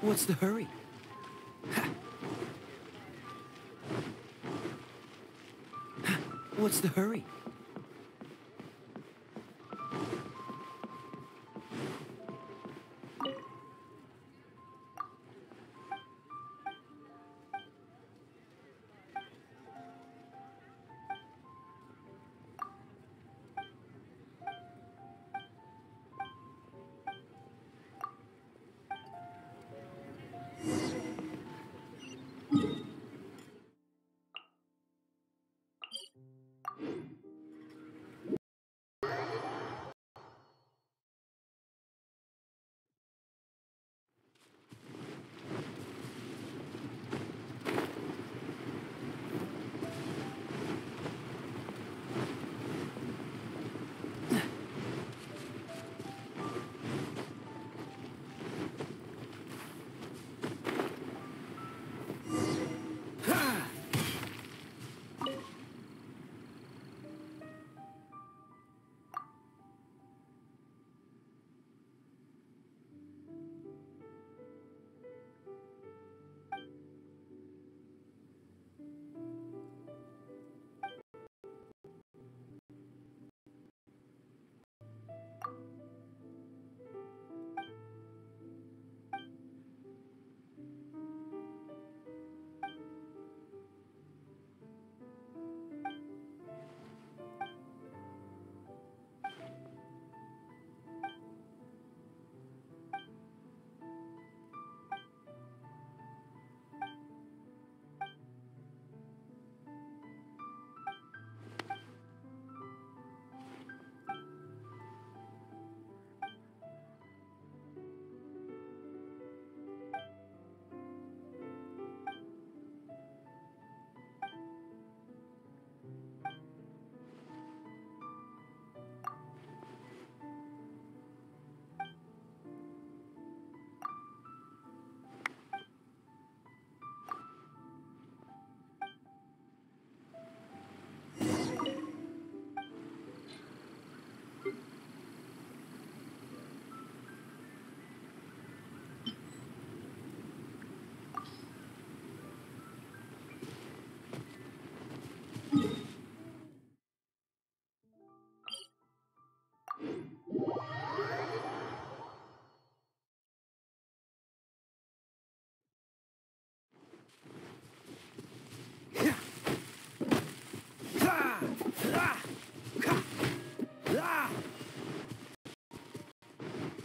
What's the hurry? What's the hurry?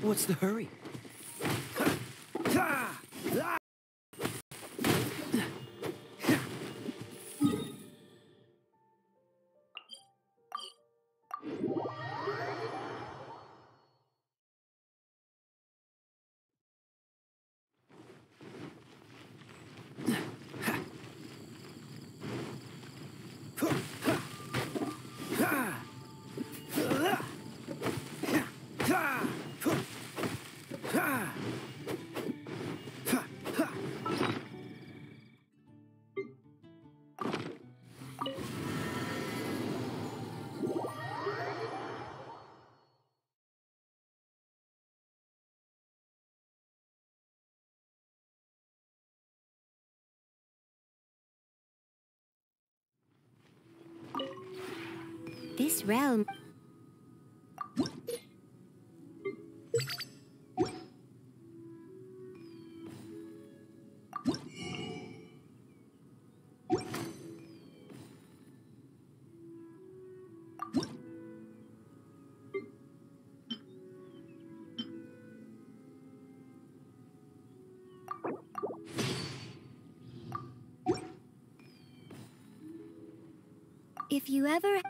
What's the hurry? This realm. If you ever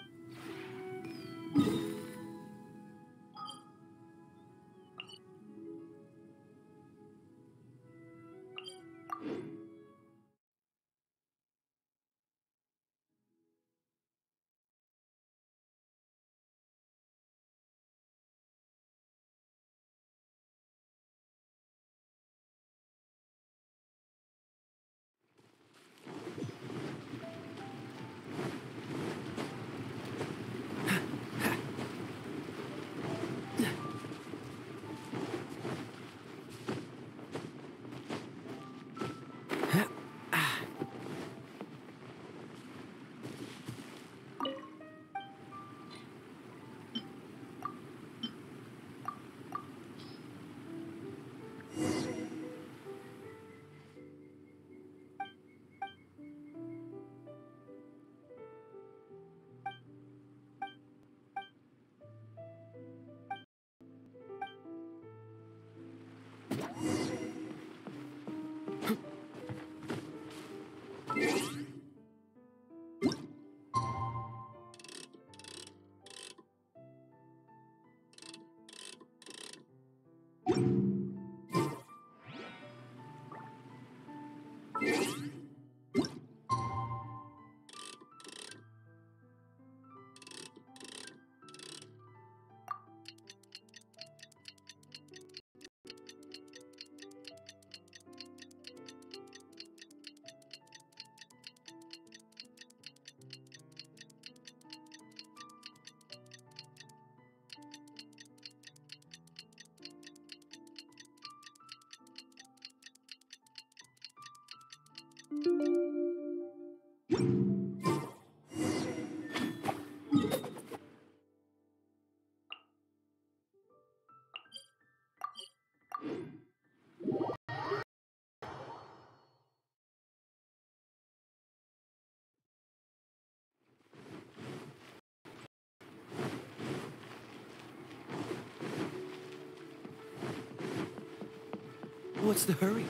What's the hurry?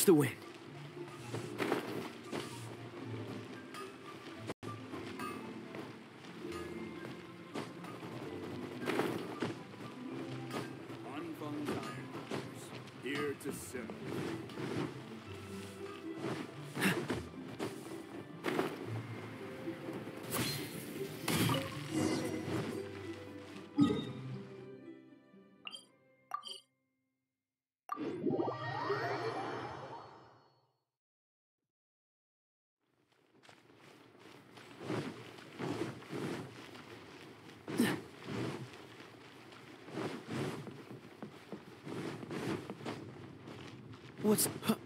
Catch the wind. What's... Huh.